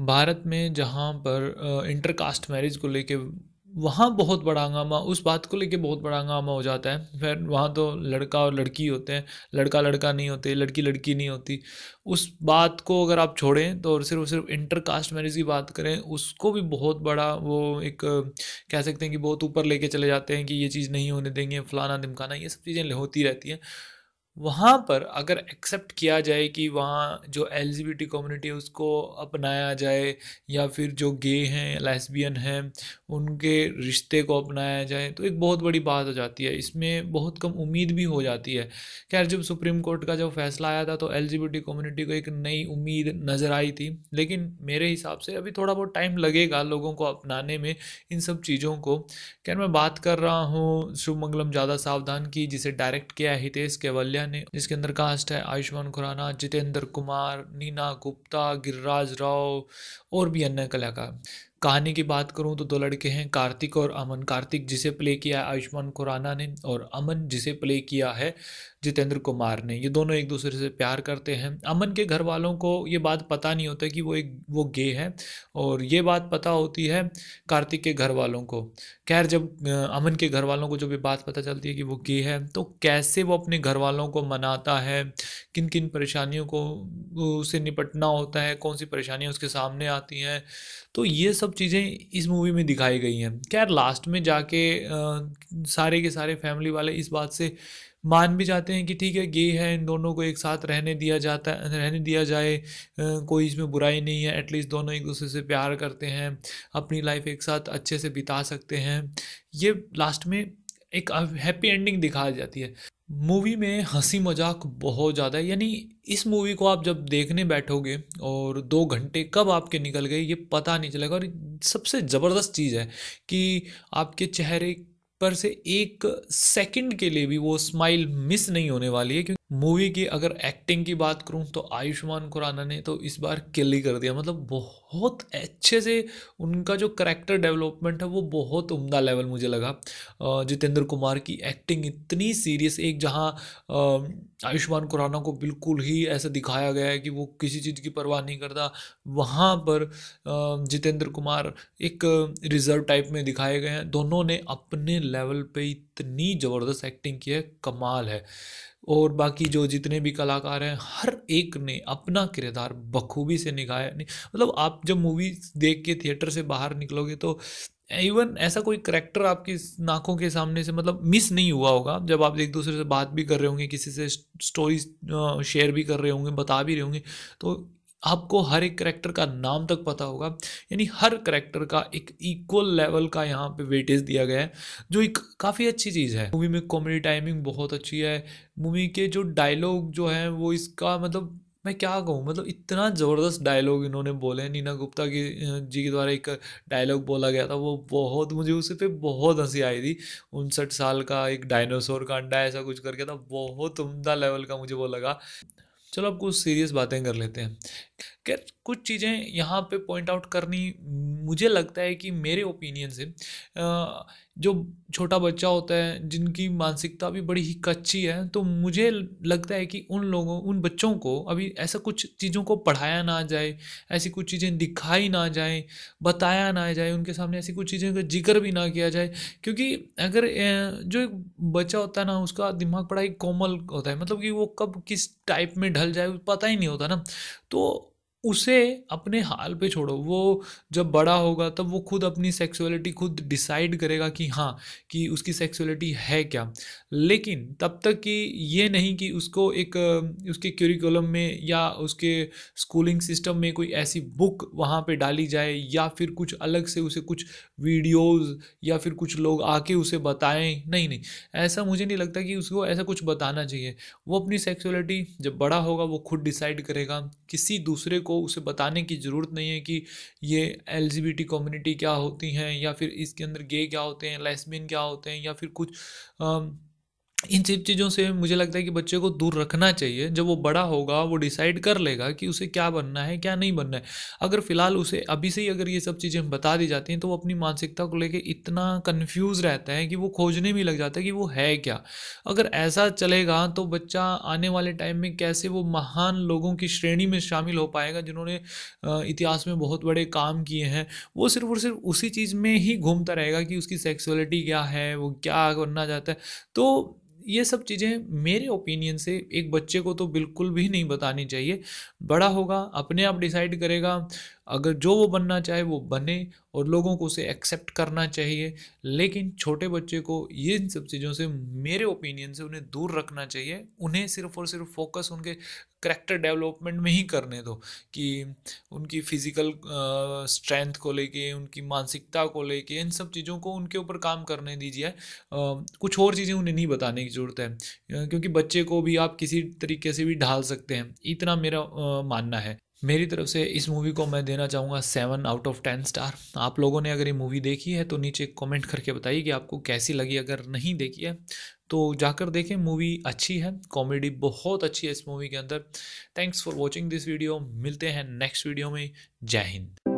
भारत में जहाँ पर इंटर कास्ट मैरिज को लेके वहाँ बहुत बड़ा हंगामा, उस बात को लेके बहुत बड़ा हंगामा हो जाता है। फिर वहाँ तो लड़का और लड़की होते हैं लड़का लड़का नहीं होते लड़की लड़की नहीं होती। उस बात को अगर आप छोड़ें तो और सिर्फ़ सिर्फ़ इंटर कास्ट मैरिज की बात करें, उसको भी बहुत बड़ा वो एक, कह सकते हैं कि बहुत ऊपर लेके चले जाते हैं कि ये चीज़ नहीं होने देंगे, फलाना दिमकाना ये सब चीज़ें होती रहती हैं। वहाँ पर अगर एक्सेप्ट किया जाए कि वहाँ जो एलजीबीटी कम्युनिटी है, उसको अपनाया जाए, या फिर जो गे हैं लेस्बियन हैं, उनके रिश्ते को अपनाया जाए तो एक बहुत बड़ी बात हो जाती है। इसमें बहुत कम उम्मीद भी हो जाती है। खैर, जब सुप्रीम कोर्ट का जब फैसला आया था तो एलजीबीटी कम्युनिटी को एक नई उम्मीद नज़र आई थी। लेकिन मेरे हिसाब से अभी थोड़ा बहुत टाइम लगेगा लोगों को अपनाने में इन सब चीज़ों को। खैर, मैं बात कर रहा हूँ शुभ मंगलम ज़्यादा सावधान की, जिसे डायरेक्ट किया हितेश केवल्या। ने, जिसके अंदर कास्ट है आयुष्मान खुराना, जितेंद्र कुमार, नीना गुप्ता, गिरिराज राव और भी अन्य कलाकार। कहानी की बात करूँ तो दो लड़के हैं, कार्तिक और अमन। कार्तिक जिसे प्ले किया है आयुष्मान खुराना ने और अमन जिसे प्ले किया है जितेंद्र कुमार ने। ये दोनों एक दूसरे से प्यार करते हैं। अमन के घर वालों को ये बात पता नहीं होता कि वो एक, वो गे है और ये बात पता होती है कार्तिक के घर वालों को। खैर, जब अमन के घर वालों को जब ये बात पता चलती है कि वो गे है तो कैसे वो अपने घर वालों को मनाता है? किन किन परेशानियों को, उसे निपटना होता है? कौन सी परेशानियाँ उसके सामने आती हैं? तो ये सब चीज़ें इस मूवी में दिखाई गई हैं। खैर लास्ट में जाके आ, सारे के सारे फैमिली वाले इस बात से मान भी जाते हैं कि ठीक है गे है इन दोनों को एक साथ रहने दिया जाता रहने दिया जाए कोई इसमें बुराई नहीं है एटलीस्ट दोनों एक दूसरे से प्यार करते हैं अपनी लाइफ एक साथ अच्छे से बिता सकते हैं। ये लास्ट में एक हैप्पी एंडिंग दिखाई जाती है। मूवी में हँसी मज़ाक बहुत ज़्यादा है। यानी इस मूवी को आप जब देखने बैठोगे और दो घंटे कब आपके निकल गए, ये पता नहीं चलेगा। और सबसे ज़बरदस्त चीज़ है कि आपके चेहरे पर से एक सेकंड के लिए भी वो स्माइल मिस नहीं होने वाली है, क्योंकि मूवी की अगर एक्टिंग की बात करूँ तो आयुष्मान खुराना ने तो इस बार किल ही कर दिया। मतलब बहुत अच्छे से उनका जो करेक्टर डेवलपमेंट है, वो बहुत उम्दा लेवल मुझे लगा। जितेंद्र कुमार की एक्टिंग इतनी सीरियस एक जहाँ आयुष्मान खुराना को बिल्कुल ही ऐसा दिखाया गया है कि वो किसी चीज़ की परवाह नहीं करता। वहाँ पर जितेंद्र कुमार एक रिज़र्व टाइप में दिखाए गए हैं। दोनों ने अपने लेवल पे इतनी ज़बरदस्त एक्टिंग की है। कमाल है। और बाकी जो जितने भी कलाकार हैं, हर एक ने अपना किरदार बखूबी से निभाया। नहीं मतलब आप जब मूवी देख के थिएटर से बाहर निकलोगे तो इवन ऐसा कोई करेक्टर आपकी नाकों के सामने से मतलब मिस नहीं हुआ होगा। जब आप एक दूसरे से बात भी कर रहे होंगे, किसी से स्टोरी शेयर भी कर रहे होंगे, बता भी रहे होंगे तो आपको हर एक करेक्टर का नाम तक पता होगा। यानी हर करेक्टर का एक इक्वल लेवल का यहाँ पे वेटेज दिया गया है, जो एक काफ़ी अच्छी चीज़ है। मूवी में कॉमेडी टाइमिंग बहुत अच्छी है। मूवी के जो डायलॉग जो है, वो इसका मतलब मैं क्या कहूँ मतलब इतना ज़बरदस्त डायलॉग इन्होंने बोले नीना गुप्ता की जी के द्वारा एक डायलॉग बोला गया था, वो बहुत, मुझे उसे पे बहुत हँसी आई थी। उनसठ साल का एक डायनासोर का अंडा ऐसा कुछ करके था, बहुत उमदा लेवल का मुझे वो लगा। चलो अब कुछ सीरियस बातें कर लेते हैं। खैर, कुछ चीज़ें यहाँ पे पॉइंट आउट करनी मुझे लगता है कि मेरे ओपिनियन से जो छोटा बच्चा होता है, जिनकी मानसिकता भी बड़ी ही कच्ची है तो मुझे लगता है कि उन लोगों, उन बच्चों को अभी ऐसा कुछ चीज़ों को पढ़ाया ना जाए, ऐसी कुछ चीज़ें दिखाई ना जाए, बताया ना जाए, उनके सामने ऐसी कुछ चीज़ें का ज़िक्र भी ना किया जाए, क्योंकि अगर जो एक बच्चा होता है ना, उसका दिमाग बड़ा ही कोमल होता है मतलब कि वो कब किस टाइप में ढल जाए पता ही नहीं होता ना तो उसे अपने हाल पे छोड़ो। वो जब बड़ा होगा, तब वो खुद अपनी सेक्सुअलिटी खुद डिसाइड करेगा कि हाँ कि उसकी सेक्सुअलिटी है क्या। लेकिन तब तक कि ये नहीं कि उसको एक, उसके क्यूरिकुलम में या उसके स्कूलिंग सिस्टम में कोई ऐसी बुक वहाँ पे डाली जाए या फिर कुछ अलग से उसे कुछ वीडियोस या फिर कुछ लोग आके उसे बताएँ। नहीं नहीं, ऐसा मुझे नहीं लगता कि उसको ऐसा कुछ बताना चाहिए। वो अपनी सेक्सुअलिटी जब बड़ा होगा, वो खुद डिसाइड करेगा। किसी दूसरे को को उसे बताने की ज़रूरत नहीं है कि ये एलजीबीटी कम्युनिटी क्या होती हैं या फिर इसके अंदर गे क्या होते हैं लेसबिन क्या होते हैं या फिर कुछ इन सब चीज़ों से मुझे लगता है कि बच्चे को दूर रखना चाहिए। जब वो बड़ा होगा, वो डिसाइड कर लेगा कि उसे क्या बनना है, क्या नहीं बनना है। अगर फ़िलहाल उसे अभी से ही अगर ये सब चीज़ें बता दी जाती हैं तो वो अपनी मानसिकता को लेकर इतना कन्फ्यूज़ रहता है कि वो खोजने में लग जाता है कि वो है क्या। अगर ऐसा चलेगा तो बच्चा आने वाले टाइम में कैसे वो महान लोगों की श्रेणी में शामिल हो पाएगा, जिन्होंने इतिहास में बहुत बड़े काम किए हैं। वो सिर्फ़ और सिर्फ़ उसी चीज़ में ही घूमता रहेगा कि उसकी सेक्सुअलिटी क्या है, वो क्या बनना चाहता है। तो ये सब चीज़ें मेरे ओपिनियन से एक बच्चे को तो बिल्कुल भी नहीं बतानी चाहिए। बड़ा होगा, अपने आप डिसाइड करेगा अगर जो वो बनना चाहे वो बने और लोगों को उसे एक्सेप्ट करना चाहिए। लेकिन छोटे बच्चे को ये इन सब चीज़ों से, मेरे ओपिनियन से उन्हें दूर रखना चाहिए। उन्हें सिर्फ़ और सिर्फ़ फोकस उनके करेक्टर डेवलपमेंट में ही करने दो कि उनकी फ़िज़िकल स्ट्रेंथ को लेके, उनकी मानसिकता को लेके, इन सब चीज़ों को उनके ऊपर काम करने दीजिए। कुछ और चीज़ें उन्हें नहीं बताने की ज़रूरत है। क्योंकि बच्चे को भी आप किसी तरीके से भी ढाल सकते हैं। इतना मेरा मानना है। मेरी तरफ़ से इस मूवी को मैं देना चाहूँगा seven out of ten star आप लोगों ने अगर ये मूवी देखी है तो नीचे कमेंट करके बताइए कि आपको कैसी लगी। अगर नहीं देखी है तो जाकर देखें। मूवी अच्छी है कॉमेडी बहुत अच्छी है इस मूवी के अंदर। Thanks for watching this video मिलते हैं नेक्स्ट वीडियो में। जय हिंद।